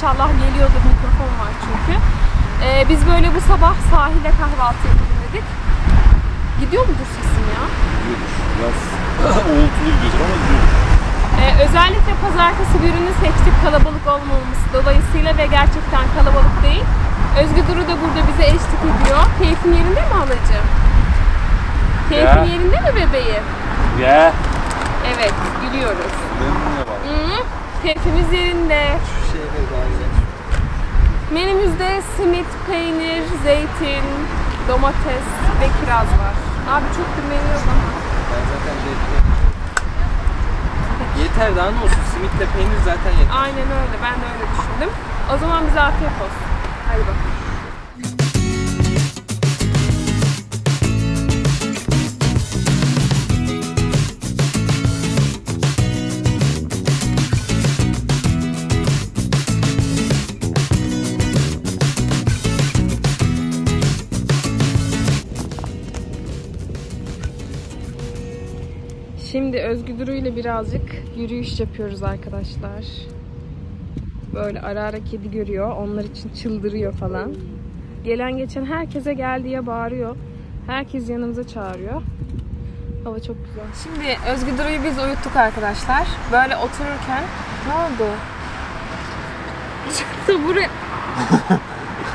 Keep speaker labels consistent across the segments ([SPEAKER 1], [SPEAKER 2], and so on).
[SPEAKER 1] inşallah geliyordur. Mikrofon var çünkü. Ee, biz böyle bu sabah sahilde kahvaltı yapalım dedik. Gidiyor mudur sesim ya?
[SPEAKER 2] Biraz uğultulu gidiyordur ama gidiyor.
[SPEAKER 1] Ee, özellikle pazartesi gününü seçtik kalabalık olmaması dolayısıyla ve gerçekten kalabalık değil. Özgü Duru da burada bize eşlik ediyor. Keyfin yerinde mi halacığım? Keyfin
[SPEAKER 2] Ya.
[SPEAKER 1] yerinde mi bebeğim?
[SPEAKER 2] Ya.
[SPEAKER 1] Evet, gülüyoruz.
[SPEAKER 2] Benim ne var?
[SPEAKER 1] Hı, keyfimiz yerinde. Menümüzde simit, peynir, zeytin, domates ve kiraz var. Abi çok bir menü yok ama.
[SPEAKER 3] Ben zaten zeytin Yeter daha ne olsun simitle peynir zaten yeter.
[SPEAKER 1] Aynen öyle, ben de öyle düşündüm. O zaman bize afiyet olsun. Hadi bakalım. Birazcık yürüyüş yapıyoruz arkadaşlar. Böyle ara ara kedi görüyor. Onlar için çıldırıyor falan. Gelen geçen herkese gel diye bağırıyor. Herkes yanımıza çağırıyor. Hava çok güzel. Şimdi Özgü Duru'yu biz uyuttuk arkadaşlar. Böyle otururken ne oldu? Tabure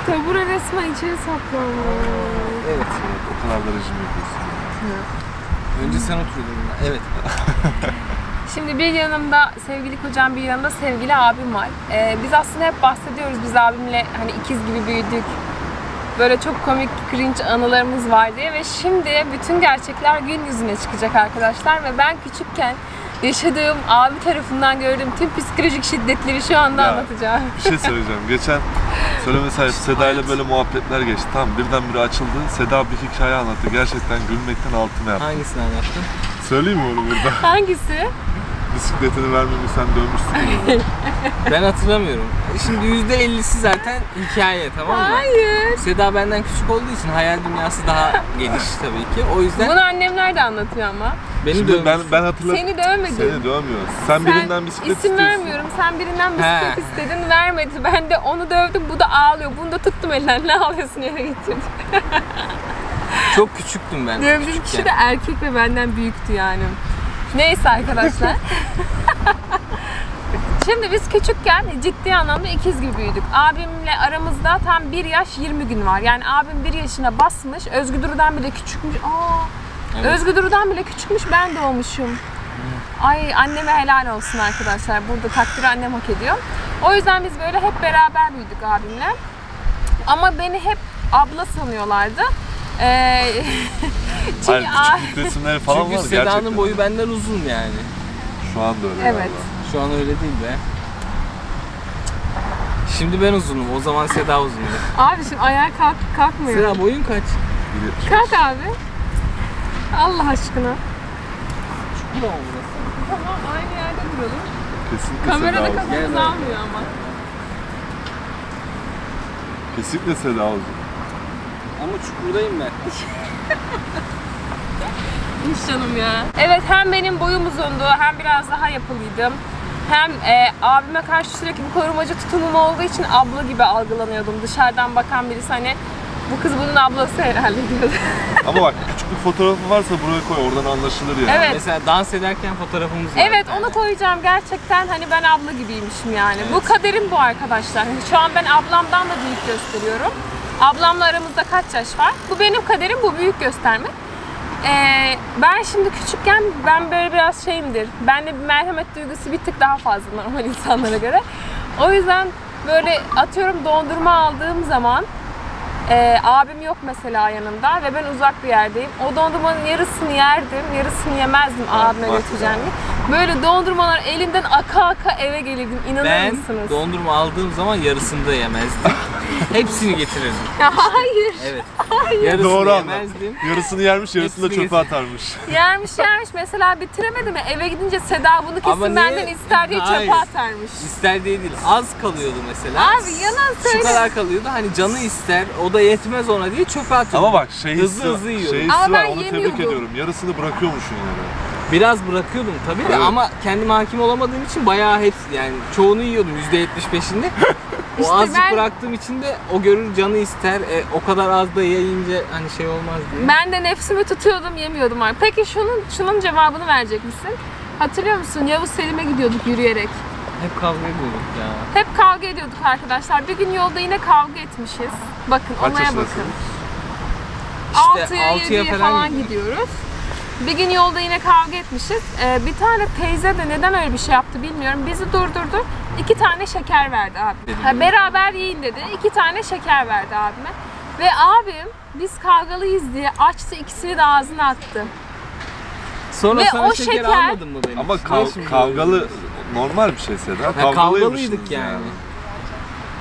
[SPEAKER 1] Tabure resmen içeri saklanmış.
[SPEAKER 3] Evet.
[SPEAKER 2] O kadar da rejim yapıyorsun.
[SPEAKER 3] Önce sen oturuyordun. Evet.
[SPEAKER 1] Şimdi bir yanımda sevgili kocam, bir yanımda sevgili abim var. Ee, biz aslında hep bahsediyoruz biz abimle hani ikiz gibi büyüdük. Böyle çok komik, cringe anılarımız var diye ve şimdi bütün gerçekler gün yüzüne çıkacak arkadaşlar ve ben küçükken yaşadığım abi tarafından gördüğüm tüm psikolojik şiddetleri şu anda
[SPEAKER 2] Ya.
[SPEAKER 1] anlatacağım.
[SPEAKER 2] Bir şey söyleyeceğim. Geçen söyleme sahip Seda ile böyle muhabbetler geçti. Tamam birdenbire açıldı. Seda bir hikaye anlattı. Gerçekten gülmekten altına yaptı.
[SPEAKER 3] Hangisini anlattın?
[SPEAKER 2] Söyleyeyim mi onu burada?
[SPEAKER 1] Hangisi?
[SPEAKER 2] Bisikletini vermemiş sen dönmüşsün.
[SPEAKER 3] Ben hatırlamıyorum. Şimdi %50'si zaten hikaye tamam mı?
[SPEAKER 1] Hayır.
[SPEAKER 3] Seda benden küçük olduğu için hayal dünyası daha geniş tabii ki. O yüzden
[SPEAKER 1] Bunu annemler de anlatıyor ama.
[SPEAKER 3] beni
[SPEAKER 2] Şimdi ben,
[SPEAKER 3] dövmüş.
[SPEAKER 2] ben hatırladım.
[SPEAKER 1] Seni dövmedim.
[SPEAKER 2] Seni dövmüyor. Sen, birinden bisiklet
[SPEAKER 1] isim
[SPEAKER 2] istiyorsun.
[SPEAKER 1] vermiyorum. Sen birinden bisiklet
[SPEAKER 3] He.
[SPEAKER 1] istedin, vermedi. Ben de onu dövdüm, bu da ağlıyor. Bunu da tuttum elinden. Ne ağlıyorsun yere getirdim.
[SPEAKER 3] Çok küçüktüm ben.
[SPEAKER 1] Dövdüğüm kişi de erkek ve benden büyüktü yani. Neyse arkadaşlar. Şimdi biz küçükken ciddi anlamda ikiz gibi büyüdük. Abimle aramızda tam 1 yaş 20 gün var. Yani abim 1 yaşına basmış. Özgü Duru'dan bile küçükmüş. Aa,
[SPEAKER 3] Evet.
[SPEAKER 1] Özgü Duru'dan bile küçükmüş ben doğmuşum. Ay anneme helal olsun arkadaşlar. Burada takdiri annem hak ediyor. O yüzden biz böyle hep beraber büyüdük abimle. Ama beni hep abla sanıyorlardı. Ee,
[SPEAKER 2] Hayır küçüklük resimleri falan
[SPEAKER 3] Çünkü
[SPEAKER 2] var
[SPEAKER 3] Seda'nın
[SPEAKER 2] gerçekten.
[SPEAKER 3] boyu benden uzun yani.
[SPEAKER 2] Şu anda öyle
[SPEAKER 1] Evet.
[SPEAKER 2] galiba.
[SPEAKER 3] Şu an öyle değil be. Şimdi ben uzunum. O zaman Seda uzundu.
[SPEAKER 1] Abi şimdi ayağa kalk, kalkmıyor.
[SPEAKER 3] Seda boyun kaç?
[SPEAKER 2] Biri-
[SPEAKER 1] Kalk abi. Allah aşkına.
[SPEAKER 3] Çukur mu burası?
[SPEAKER 1] Tamam aynı yerde duralım.
[SPEAKER 2] Kesinlikle
[SPEAKER 1] Kamerada
[SPEAKER 2] Seda uzun.
[SPEAKER 1] kafamız almıyor ama.
[SPEAKER 2] Kesinlikle Seda uzun.
[SPEAKER 3] Ama çukurdayım ben.
[SPEAKER 1] Hiç canım ya. Evet hem benim boyum uzundu hem biraz daha yapılıydım. Hem e, abime karşı sürekli bir korumacı tutumum olduğu için abla gibi algılanıyordum. Dışarıdan bakan birisi hani bu kız bunun ablası herhalde diyordu.
[SPEAKER 2] Ama bak küçük bir fotoğrafı varsa buraya koy oradan anlaşılır yani.
[SPEAKER 1] Evet.
[SPEAKER 3] Mesela dans ederken fotoğrafımız var.
[SPEAKER 1] Evet
[SPEAKER 3] tane.
[SPEAKER 1] onu koyacağım gerçekten hani ben abla gibiymişim yani. Bu
[SPEAKER 3] Evet.
[SPEAKER 1] kaderim bu arkadaşlar. Hani şu an ben ablamdan da büyük gösteriyorum. Ablamla aramızda kaç yaş var? Bu benim kaderim bu büyük göstermek. Ee, ben şimdi küçükken ben böyle biraz şeyimdir. Bende bir merhamet duygusu bir tık daha fazla normal insanlara göre. O yüzden böyle atıyorum dondurma aldığım zaman ee, abim yok mesela yanımda ve ben uzak bir yerdeyim. O dondurmanın yarısını yerdim, yarısını yemezdim abime
[SPEAKER 2] bak
[SPEAKER 1] götüreceğim diye. Böyle dondurmalar elimden aka aka eve gelirdim. İnanır
[SPEAKER 3] Ben
[SPEAKER 1] mısınız?
[SPEAKER 3] dondurma aldığım zaman yarısını da yemezdim. Hepsini getirirdim.
[SPEAKER 1] Hayır.
[SPEAKER 3] Evet. Yarısını
[SPEAKER 2] Doğru
[SPEAKER 3] yemezdim.
[SPEAKER 2] Yarısını yermiş yarısını da
[SPEAKER 3] Hepsini
[SPEAKER 2] çöpe atarmış.
[SPEAKER 1] Yermiş yermiş mesela bitiremedi mi? Eve gidince Seda bunu kesin
[SPEAKER 3] Ama niye?
[SPEAKER 1] benden ister diye
[SPEAKER 3] Hayır.
[SPEAKER 1] çöpe atarmış.
[SPEAKER 3] İster diye değil. Az kalıyordu mesela.
[SPEAKER 1] Abi yalan
[SPEAKER 3] Şu
[SPEAKER 1] söyle.
[SPEAKER 3] kadar kalıyordu. Hani canı ister. O da yetmez ona diye çöpe atıyordu.
[SPEAKER 2] Ama bak şey
[SPEAKER 3] Hızlı
[SPEAKER 2] hissi,
[SPEAKER 3] hızlı yiyorum.
[SPEAKER 2] şey
[SPEAKER 1] Ama
[SPEAKER 2] hissi var
[SPEAKER 1] ben
[SPEAKER 2] onu tebrik
[SPEAKER 1] yemiyordum.
[SPEAKER 2] ediyorum. Yarısını bırakıyormuşsun yani.
[SPEAKER 3] Biraz bırakıyordum tabii de
[SPEAKER 2] Evet.
[SPEAKER 3] ama kendime hakim olamadığım için bayağı hepsi yani çoğunu yiyordum %75'inde. o
[SPEAKER 1] İşte
[SPEAKER 3] azıcık
[SPEAKER 1] ben-
[SPEAKER 3] bıraktığım için de o görür canı ister. E, o kadar az da yiyince hani şey olmaz diye.
[SPEAKER 1] Ben de nefsimi tutuyordum yemiyordum artık. Peki şunun şunun cevabını verecek misin? Hatırlıyor musun? Yavuz Selim'e gidiyorduk yürüyerek.
[SPEAKER 3] Hep kavga ediyorduk ya.
[SPEAKER 1] Hep kavga ediyorduk arkadaşlar. Bir gün yolda yine kavga etmişiz. Bakın
[SPEAKER 2] Kaç
[SPEAKER 1] olaya bakın.
[SPEAKER 3] İşte
[SPEAKER 1] 6'ya
[SPEAKER 3] 6'ya
[SPEAKER 1] 7'ye
[SPEAKER 3] falan
[SPEAKER 1] falan
[SPEAKER 3] gidiyoruz.
[SPEAKER 1] gidiyoruz. Bir gün yolda yine kavga etmişiz. Ee, bir tane teyze de neden öyle bir şey yaptı bilmiyorum. Bizi durdurdu. İki tane şeker verdi abi.
[SPEAKER 3] Dedi.
[SPEAKER 1] Ha, beraber yiyin dedi. İki tane şeker verdi abime. Ve abim biz kavgalıyız diye açtı ikisini de ağzına attı.
[SPEAKER 3] Sonra
[SPEAKER 1] Ve
[SPEAKER 3] sana
[SPEAKER 1] o
[SPEAKER 3] şeker,
[SPEAKER 1] şeker-
[SPEAKER 3] almadın mı benim?
[SPEAKER 2] Ama kav- kavgalı normal bir şey Seda.
[SPEAKER 3] Ha,
[SPEAKER 2] Kavgalıymışsınız
[SPEAKER 3] kavgalıydık yani. Ama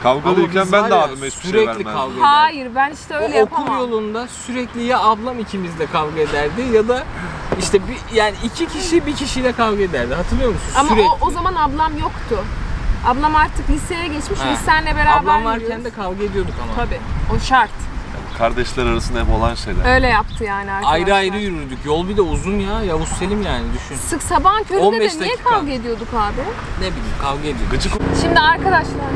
[SPEAKER 2] Kavgalıyken ben de abime hiçbir şey
[SPEAKER 3] sürekli
[SPEAKER 2] vermezdim.
[SPEAKER 3] kavga ederdik.
[SPEAKER 1] Hayır ben işte öyle
[SPEAKER 3] o okul
[SPEAKER 1] yapamam.
[SPEAKER 3] yolunda sürekli ya ablam ikimizle kavga ederdi ya da işte bir, yani iki kişi bir kişiyle kavga ederdi. Hatırlıyor musun?
[SPEAKER 1] Ama
[SPEAKER 3] sürekli.
[SPEAKER 1] o, o zaman ablam yoktu. Ablam artık liseye geçmiş.
[SPEAKER 3] Ha.
[SPEAKER 1] Biz seninle beraber
[SPEAKER 3] Ablam varken
[SPEAKER 1] yürüyoruz.
[SPEAKER 3] de kavga ediyorduk ama.
[SPEAKER 1] Tabii. O şart.
[SPEAKER 2] Kardeşler arasında hep olan şeyler.
[SPEAKER 1] Öyle yaptı yani arkadaşlar.
[SPEAKER 3] Ayrı ayrı yürürdük. Yol bir de uzun ya. Yavuz Selim yani düşün.
[SPEAKER 1] Sık sabahın köründe
[SPEAKER 3] 15
[SPEAKER 1] de niye
[SPEAKER 3] dakika.
[SPEAKER 1] kavga ediyorduk abi?
[SPEAKER 3] Ne bileyim kavga ediyorduk.
[SPEAKER 2] Gıcık
[SPEAKER 1] Şimdi arkadaşlar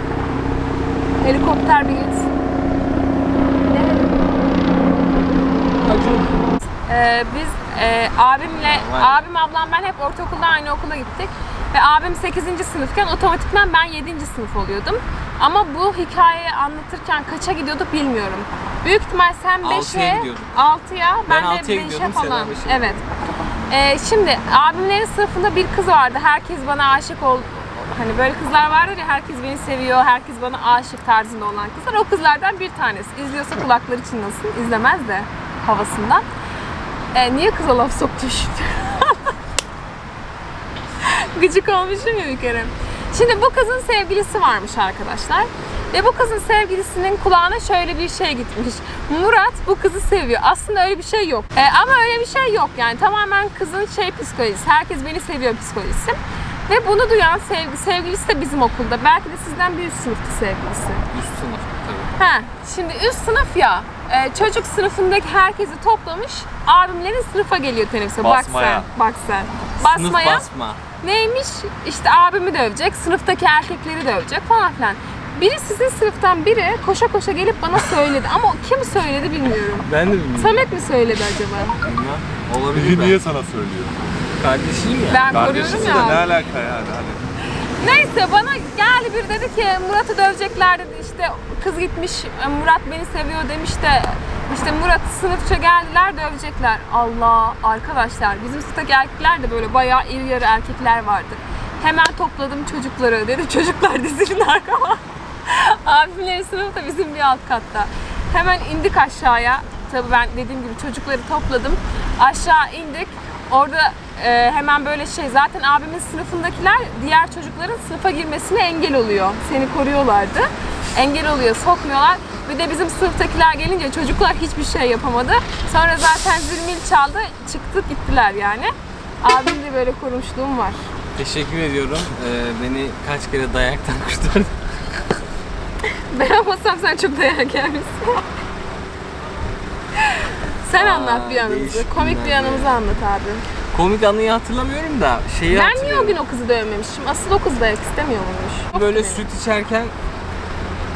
[SPEAKER 1] helikopter geçsin. Ee, biz e, abimle, abim ablam ben hep ortaokulda aynı okula gittik. Ve abim 8. sınıfken otomatikman ben 7. sınıf oluyordum. Ama bu hikayeyi anlatırken kaça gidiyorduk bilmiyorum. Büyük ihtimal sen
[SPEAKER 3] Altıya
[SPEAKER 1] 5'e,
[SPEAKER 3] gidiyorduk.
[SPEAKER 1] 6'ya, ben,
[SPEAKER 3] Ben
[SPEAKER 1] de
[SPEAKER 3] altıya
[SPEAKER 1] 5'e
[SPEAKER 3] gidiyordum, Seda
[SPEAKER 1] falan.
[SPEAKER 3] beşe.
[SPEAKER 1] Evet. Ee, şimdi abimlerin sınıfında bir kız vardı. Herkes bana aşık ol Hani böyle kızlar vardır ya herkes beni seviyor, herkes bana aşık tarzında olan kızlar. O kızlardan bir tanesi. İzliyorsa kulakları çınlasın, izlemez de havasından. Ee, niye kıza laf soktu şimdi? Gıcık olmuşum ya bir kere. Şimdi bu kızın sevgilisi varmış arkadaşlar. Ve bu kızın sevgilisinin kulağına şöyle bir şey gitmiş. Murat bu kızı seviyor. Aslında öyle bir şey yok. Ee, ama öyle bir şey yok yani. Tamamen kızın şey psikolojisi. Herkes beni seviyor psikolojisi. Ve bunu duyan sevgi, sevgilisi de bizim okulda. Belki de sizden bir üst sınıftı sevgilisi.
[SPEAKER 3] Üst sınıf tabii.
[SPEAKER 1] Ha, şimdi üst sınıf ya. e, çocuk sınıfındaki herkesi toplamış. Abimlerin sınıfa geliyor teneffüse. Bak
[SPEAKER 2] Basmaya.
[SPEAKER 1] sen. Bak sen.
[SPEAKER 3] Sınıf
[SPEAKER 1] Basmaya.
[SPEAKER 3] basma.
[SPEAKER 1] Neymiş? İşte abimi dövecek, sınıftaki erkekleri dövecek falan filan. Biri sizin sınıftan biri koşa koşa gelip bana söyledi ama kim söyledi bilmiyorum.
[SPEAKER 3] Ben de bilmiyorum.
[SPEAKER 1] Samet mi söyledi acaba?
[SPEAKER 3] Bilmem. Olabilir ben.
[SPEAKER 2] niye sana söylüyor?
[SPEAKER 3] Kardeşiyim ya.
[SPEAKER 1] Ben
[SPEAKER 2] Kardeşisi
[SPEAKER 1] koruyorum
[SPEAKER 2] de ne
[SPEAKER 1] ya.
[SPEAKER 2] alaka yani hani.
[SPEAKER 1] Neyse bana geldi bir dedi ki Murat'ı dövecekler dedi işte kız gitmiş Murat beni seviyor demiş de işte Murat sınıfça geldiler dövecekler. Allah arkadaşlar bizim sınıftaki erkekler de böyle bayağı iri yarı erkekler vardı. Hemen topladım çocukları dedim çocuklar dizilin arkama. Abimlerin sınıfı da bizim bir alt katta. Hemen indik aşağıya. Tabii ben dediğim gibi çocukları topladım. Aşağı indik. Orada e, hemen böyle şey zaten abimin sınıfındakiler diğer çocukların sınıfa girmesine engel oluyor. Seni koruyorlardı. Engel oluyor, sokmuyorlar. Bir de bizim sınıftakiler gelince çocuklar hiçbir şey yapamadı. Sonra zaten zilmil çaldı, çıktık gittiler yani. Abim de böyle korumuşluğum var.
[SPEAKER 3] Teşekkür ediyorum. Ee, beni kaç kere dayaktan kurtardın.
[SPEAKER 1] Ben olmasam sen çok dayak yermişsin. Sen
[SPEAKER 3] Aa,
[SPEAKER 1] anlat bir anımızı. Komik bir anımızı anlat abi.
[SPEAKER 3] Komik anıyı hatırlamıyorum da şeyi
[SPEAKER 1] Ben niye o gün o kızı dövmemişim? Asıl o kız dayak istemiyor muymuş?
[SPEAKER 3] Böyle süt içerken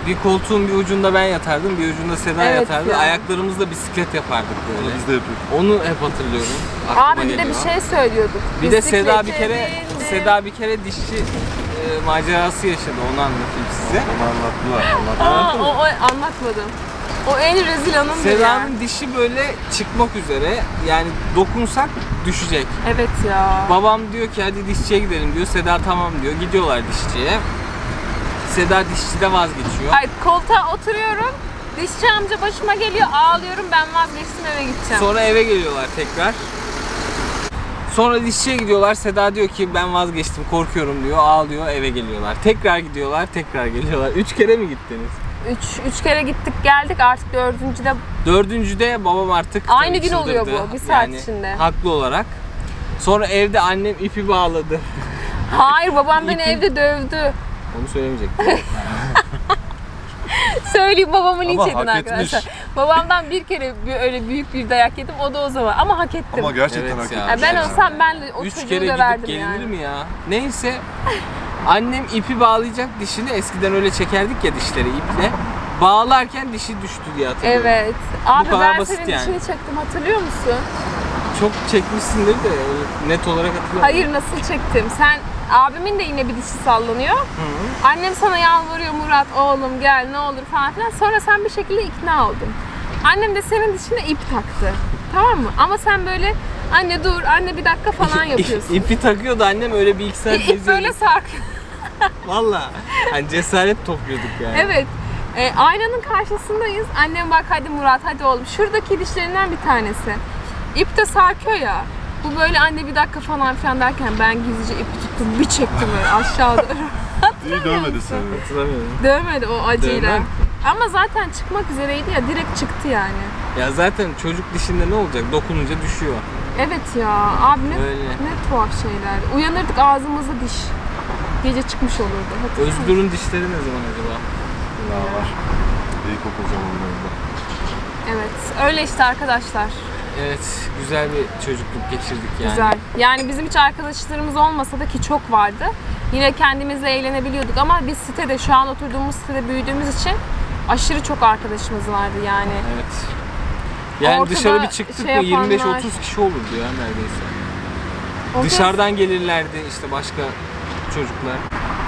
[SPEAKER 3] bir koltuğun bir ucunda ben yatardım, bir ucunda Seda
[SPEAKER 1] Evet
[SPEAKER 3] yatardı.
[SPEAKER 1] ya.
[SPEAKER 3] Ayaklarımızla bisiklet yapardık böyle.
[SPEAKER 2] biz de yapıyoruz.
[SPEAKER 3] Onu hep hatırlıyorum. Aklıma
[SPEAKER 1] Abi bir de bir
[SPEAKER 3] geliyor.
[SPEAKER 1] şey söylüyorduk.
[SPEAKER 3] Bir de Seda bir
[SPEAKER 1] Bisiklete
[SPEAKER 3] kere
[SPEAKER 1] bindim.
[SPEAKER 3] Seda bir kere dişçi e, macerası yaşadı. Onu anlatayım size.
[SPEAKER 2] Onu anlattılar. anlattılar.
[SPEAKER 1] Aa, o, o anlatmadım. O en rezil anımdır.
[SPEAKER 3] Seda'nın dişi böyle çıkmak üzere. Yani dokunsak düşecek.
[SPEAKER 1] Evet ya.
[SPEAKER 3] Babam diyor ki hadi dişçiye gidelim diyor. Seda tamam diyor. Gidiyorlar dişçiye. Seda dişçide vazgeçiyor.
[SPEAKER 1] Ay koltuğa oturuyorum. Dişçi amca başıma geliyor. Ağlıyorum ben vazgeçtim eve gideceğim.
[SPEAKER 3] Sonra eve geliyorlar tekrar. Sonra dişçiye gidiyorlar. Seda diyor ki ben vazgeçtim korkuyorum diyor. Ağlıyor eve geliyorlar. Tekrar gidiyorlar tekrar geliyorlar. Üç kere mi gittiniz?
[SPEAKER 1] Üç, üç kere gittik geldik artık dördüncüde
[SPEAKER 3] Dördüncüde babam artık
[SPEAKER 1] Aynı gün oluyor
[SPEAKER 3] çıldırdı.
[SPEAKER 1] bu, bir saat içinde.
[SPEAKER 3] Haklı olarak. Sonra evde annem ipi bağladı.
[SPEAKER 1] Hayır babam beni
[SPEAKER 3] İpi-
[SPEAKER 1] evde dövdü.
[SPEAKER 3] Onu söylemeyecektim.
[SPEAKER 1] Söyleyeyim babamı linç
[SPEAKER 2] Ama
[SPEAKER 1] edin arkadaşlar.
[SPEAKER 2] etmiş.
[SPEAKER 1] Babamdan bir kere bir- öyle büyük bir dayak yedim. O da o zaman. Ama hak ettim.
[SPEAKER 2] Ama gerçekten
[SPEAKER 3] Evet
[SPEAKER 2] hak
[SPEAKER 3] ya.
[SPEAKER 2] etmiş.
[SPEAKER 1] Ya ben
[SPEAKER 2] yani.
[SPEAKER 1] olsam ben de o
[SPEAKER 3] Üç
[SPEAKER 1] çocuğu
[SPEAKER 3] kere gidip
[SPEAKER 1] döverdim
[SPEAKER 3] gelinir
[SPEAKER 1] yani.
[SPEAKER 3] mi ya? Neyse annem ipi bağlayacak dişini eskiden öyle çekerdik ya dişleri iple. Bağlarken dişi düştü diye hatırlıyorum.
[SPEAKER 1] Evet. Abi
[SPEAKER 3] kadar
[SPEAKER 1] ben
[SPEAKER 3] basit
[SPEAKER 1] senin
[SPEAKER 3] yani.
[SPEAKER 1] dişini çektim hatırlıyor musun?
[SPEAKER 3] Çok çekmişsindir de net olarak hatırlamıyorum.
[SPEAKER 1] Hayır nasıl çektim? Sen abimin de yine bir dişi sallanıyor.
[SPEAKER 3] Hı.
[SPEAKER 1] Annem sana yalvarıyor Murat oğlum gel ne olur falan filan. Sonra sen bir şekilde ikna oldun. Annem de senin dişine ip taktı. Tamam mı? Ama sen böyle anne dur anne bir dakika falan yapıyorsun.
[SPEAKER 3] İpi takıyordu annem öyle bir iki saat
[SPEAKER 1] İp böyle
[SPEAKER 3] geziyordu.
[SPEAKER 1] sarkıyor.
[SPEAKER 3] Valla. Hani cesaret topluyorduk yani.
[SPEAKER 1] Evet. E, aynanın karşısındayız. Annem bak hadi Murat hadi oğlum. Şuradaki dişlerinden bir tanesi. İp de sarkıyor ya. Bu böyle anne bir dakika falan filan derken ben gizlice ipi tuttum bir çektim böyle aşağıda.
[SPEAKER 2] İyi dövmedi seni.
[SPEAKER 3] Hatırlamıyorum.
[SPEAKER 1] Dövmedi o acıyla.
[SPEAKER 3] Dövmem.
[SPEAKER 1] Ama zaten çıkmak üzereydi ya direkt çıktı yani.
[SPEAKER 3] Ya zaten çocuk dişinde ne olacak? Dokununca düşüyor.
[SPEAKER 1] Evet ya abi ne,
[SPEAKER 3] Öyle.
[SPEAKER 1] ne tuhaf şeyler. Uyanırdık ağzımızda diş. Gece çıkmış olurdu. Hatırlıyor musun?
[SPEAKER 3] Özgür'ün dişleri ne zaman acaba?
[SPEAKER 2] Daha var. İlkokul zamanlarında.
[SPEAKER 1] Evet öyle işte arkadaşlar.
[SPEAKER 3] Evet, güzel bir çocukluk geçirdik yani.
[SPEAKER 1] Güzel. Yani bizim hiç arkadaşlarımız olmasa da ki çok vardı. Yine kendimizle eğlenebiliyorduk ama biz sitede şu an oturduğumuz sitede büyüdüğümüz için aşırı çok arkadaşımız vardı yani.
[SPEAKER 3] Evet. Yani
[SPEAKER 1] Ortada
[SPEAKER 3] dışarı bir çıktık
[SPEAKER 1] şey
[SPEAKER 3] mı
[SPEAKER 1] yapanlar-
[SPEAKER 3] 25-30 kişi olurdu ya neredeyse.
[SPEAKER 1] Orada
[SPEAKER 3] Dışarıdan gelirlerdi işte başka çocuklar.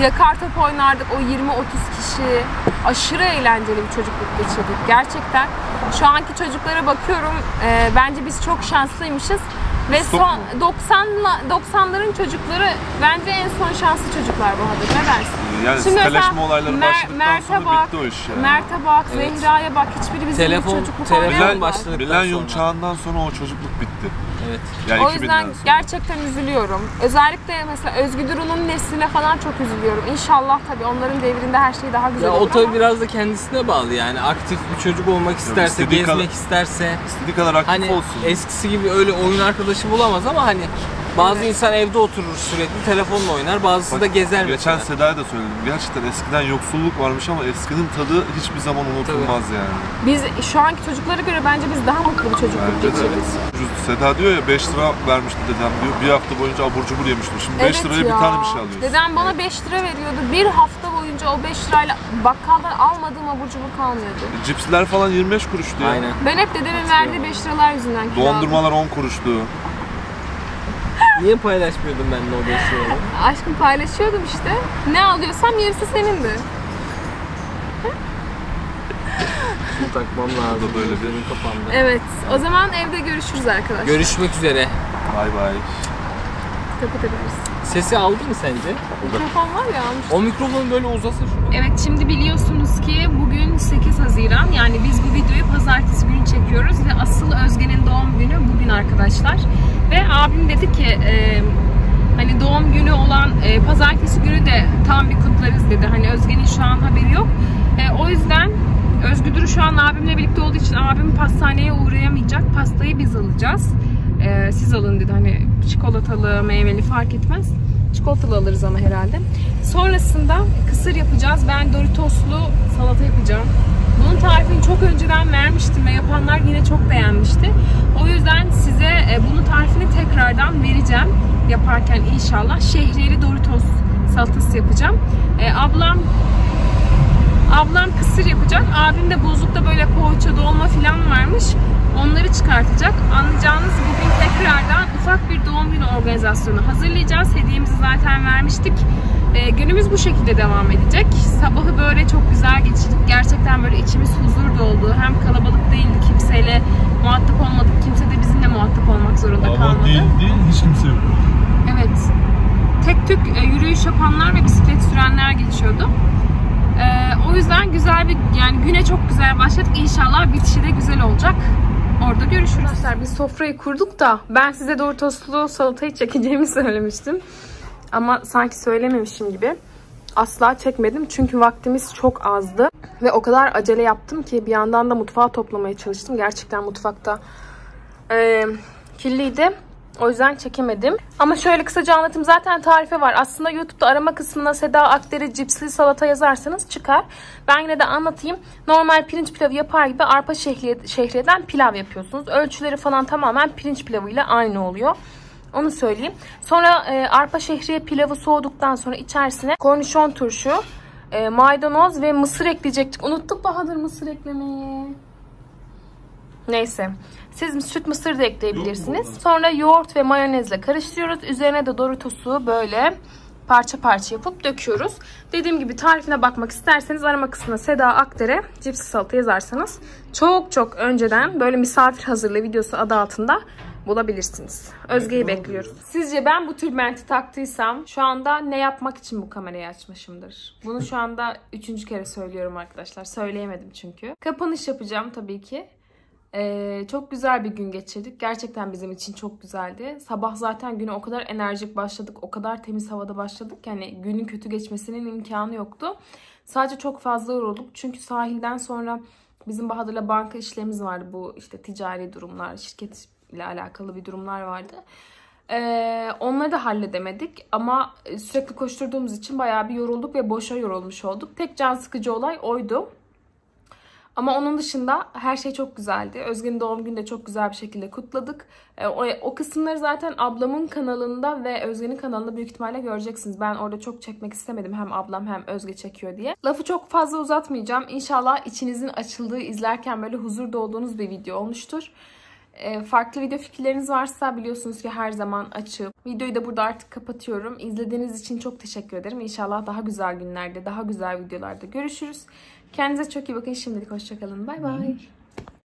[SPEAKER 1] Ya kartop oynardık o 20-30 kişi. Aşırı eğlenceli bir çocukluk geçirdik. Gerçekten şu anki çocuklara bakıyorum. e, bence biz çok şanslıymışız. Ve
[SPEAKER 2] Stop
[SPEAKER 1] son
[SPEAKER 2] mu?
[SPEAKER 1] 90'la 90'ların çocukları bence en son şanslı çocuklar bu Bahadır. Ne dersin?
[SPEAKER 2] Yani
[SPEAKER 1] Şimdi
[SPEAKER 2] siteleşme olayları
[SPEAKER 1] Mer-
[SPEAKER 2] başladıktan
[SPEAKER 1] Mert'e
[SPEAKER 2] sonra
[SPEAKER 1] bak,
[SPEAKER 2] bitti o iş yani.
[SPEAKER 1] Mert'e bak,
[SPEAKER 3] Evet.
[SPEAKER 1] Zehra'ya bak. Hiçbiri bizim
[SPEAKER 3] Telefon-
[SPEAKER 1] çocukluk
[SPEAKER 3] telefon
[SPEAKER 1] oynayamadılar.
[SPEAKER 3] başladı.
[SPEAKER 2] Milenyum çağından sonra o çocukluk bitti.
[SPEAKER 3] Evet.
[SPEAKER 2] Yani
[SPEAKER 1] O
[SPEAKER 2] 2000'den
[SPEAKER 1] yüzden gerçekten üzülüyorum. Özellikle mesela Özgü Duru'nun nesline falan çok üzülüyorum. İnşallah tabii onların devrinde her şey daha güzel
[SPEAKER 3] Ya
[SPEAKER 1] olur
[SPEAKER 3] o tabii
[SPEAKER 1] ama-
[SPEAKER 3] biraz da kendisine bağlı yani. Aktif bir çocuk olmak isterse,
[SPEAKER 2] istediği
[SPEAKER 3] gezmek
[SPEAKER 2] kadar-
[SPEAKER 3] isterse.
[SPEAKER 2] İstediği kadar aktif
[SPEAKER 3] Hani
[SPEAKER 2] olsun.
[SPEAKER 3] eskisi gibi öyle oyun arkadaşı bulamaz ama hani bazı
[SPEAKER 1] Evet.
[SPEAKER 3] insan evde oturur sürekli telefonla oynar, bazısı
[SPEAKER 2] Bak,
[SPEAKER 3] da gezer
[SPEAKER 2] Geçen
[SPEAKER 3] mesela.
[SPEAKER 2] Seda'ya da söyledim. Gerçekten eskiden yoksulluk varmış ama eskinin tadı hiçbir zaman unutulmaz yani.
[SPEAKER 1] Biz şu anki çocuklara göre bence biz daha mutlu bir çocukluk geçirdik.
[SPEAKER 2] Seda diyor ya 5 lira vermişti dedem diyor. Bir hafta boyunca abur cubur yemiştim. Şimdi 5
[SPEAKER 1] Evet
[SPEAKER 2] liraya
[SPEAKER 1] ya.
[SPEAKER 2] bir tane bir şey alıyorsun.
[SPEAKER 1] Dedem bana 5 lira veriyordu. Bir hafta boyunca o 5 lirayla bakkaldan almadığım abur cubur kalmıyordu.
[SPEAKER 2] Cipsler falan 25 kuruştu ya.
[SPEAKER 3] Aynen.
[SPEAKER 1] Ben hep dedemin verdiği 5 liralar yüzünden kilo.
[SPEAKER 2] Dondurmalar 10 kuruştu.
[SPEAKER 3] Niye paylaşmıyordun benimle o beşleri?
[SPEAKER 1] Aşkım paylaşıyordum işte. Ne alıyorsam yarısı senindi.
[SPEAKER 3] Şunu takmam lazım.
[SPEAKER 2] böyle bir-
[SPEAKER 3] Gözlerim kapandı.
[SPEAKER 1] Evet. O zaman evde görüşürüz arkadaşlar.
[SPEAKER 3] Görüşmek üzere.
[SPEAKER 2] Bay bay.
[SPEAKER 1] Kapatabiliriz.
[SPEAKER 3] Sesi aldı mı sence?
[SPEAKER 1] Mikrofon var ya almış.
[SPEAKER 3] O mikrofon böyle uzasa şuraya.
[SPEAKER 1] Evet şimdi biliyorsunuz ki bugün 8 Haziran yani biz bu videoyu pazartesi günü çekiyoruz ve asıl Özge'nin doğum günü bugün arkadaşlar. Ve abim dedi ki e, hani doğum günü olan e, pazartesi günü de tam bir kutlarız dedi. Hani Özge'nin şu an haberi yok. E, o yüzden Özgü şu an abimle birlikte olduğu için abim pastaneye uğrayamayacak. Pastayı biz alacağız. E, siz alın dedi hani çikolatalı, meyveli fark etmez. Çikolatalı alırız ama herhalde. Sonrasında kısır yapacağız. Ben Doritoslu salata yapacağım. Bunun tarifini çok önceden vermiştim ve yapanlar yine çok beğenmişti. O yüzden size e, bunun tarifini tekrardan vereceğim. Yaparken inşallah şehriyeli Doritos salatası yapacağım. E, ablam Ablam kısır yapacak. Abim de buzlukta böyle poğaça dolma falan varmış. Onları çıkartacak. Anlayacağınız tekrardan ufak bir doğum günü organizasyonu hazırlayacağız. Hediyemizi zaten vermiştik. Ee, günümüz bu şekilde devam edecek. Sabahı böyle çok güzel geçirdik. Gerçekten böyle içimiz huzur doldu. Hem kalabalık değildi kimseyle muhatap olmadık. Kimse de bizimle muhatap olmak zorunda kalmadı.
[SPEAKER 2] değil hiç kimse yok.
[SPEAKER 1] Evet. Tek tük e, yürüyüş yapanlar ve bisiklet sürenler geçiyordu. Ee, o yüzden güzel bir yani güne çok güzel başladık. İnşallah bitişi de güzel olacak. Orada görüşürüz. Arkadaşlar biz sofrayı kurduk da ben size Doritoslu salatayı çekeceğimi söylemiştim. Ama sanki söylememişim gibi. Asla çekmedim çünkü vaktimiz çok azdı. Ve o kadar acele yaptım ki bir yandan da mutfağı toplamaya çalıştım. Gerçekten mutfakta e, kirliydi. O yüzden çekemedim. Ama şöyle kısaca anlatayım. Zaten tarifi var. Aslında YouTube'da arama kısmına Seda Akdere cipsli salata yazarsanız çıkar. Ben yine de anlatayım. Normal pirinç pilavı yapar gibi arpa şehriye, şehriyeden pilav yapıyorsunuz. Ölçüleri falan tamamen pirinç pilavıyla aynı oluyor. Onu söyleyeyim. Sonra e, arpa şehriye pilavı soğuduktan sonra içerisine kornişon turşu, e, maydanoz ve mısır ekleyecektik. Unuttuk Bahadır mısır eklemeyi. Neyse. Siz süt mısır da ekleyebilirsiniz. Sonra yoğurt ve mayonezle karıştırıyoruz. Üzerine de Doritos'u böyle parça parça yapıp döküyoruz. Dediğim gibi tarifine bakmak isterseniz arama kısmına Seda Akdere cipsi salata yazarsanız çok çok önceden böyle misafir hazırlığı videosu adı altında bulabilirsiniz. Özge'yi bekliyoruz. Sizce ben bu tülbenti taktıysam şu anda ne yapmak için bu kamerayı açmışımdır? Bunu şu anda üçüncü kere söylüyorum arkadaşlar. Söyleyemedim çünkü. Kapanış yapacağım tabii ki. Ee, çok güzel bir gün geçirdik. Gerçekten bizim için çok güzeldi. Sabah zaten güne o kadar enerjik başladık. O kadar temiz havada başladık. Yani günün kötü geçmesinin imkanı yoktu. Sadece çok fazla yorulduk. Çünkü sahilden sonra bizim Bahadır'la banka işlerimiz vardı. Bu işte ticari durumlar, şirket ile alakalı bir durumlar vardı. Ee, onları da halledemedik ama sürekli koşturduğumuz için bayağı bir yorulduk ve boşa yorulmuş olduk. Tek can sıkıcı olay oydu. Ama onun dışında her şey çok güzeldi. Özge'nin doğum günü de çok güzel bir şekilde kutladık. Ee, o, kısımları zaten ablamın kanalında ve Özge'nin kanalında büyük ihtimalle göreceksiniz. Ben orada çok çekmek istemedim. Hem ablam hem Özge çekiyor diye. Lafı çok fazla uzatmayacağım. İnşallah içinizin açıldığı, izlerken böyle huzur dolduğunuz bir video olmuştur. Ee, farklı video fikirleriniz varsa biliyorsunuz ki her zaman açığım. Videoyu da burada artık kapatıyorum. İzlediğiniz için çok teşekkür ederim. İnşallah daha güzel günlerde, daha güzel videolarda görüşürüz. Kendinize çok iyi bakın. Şimdilik hoşçakalın. Bay bay.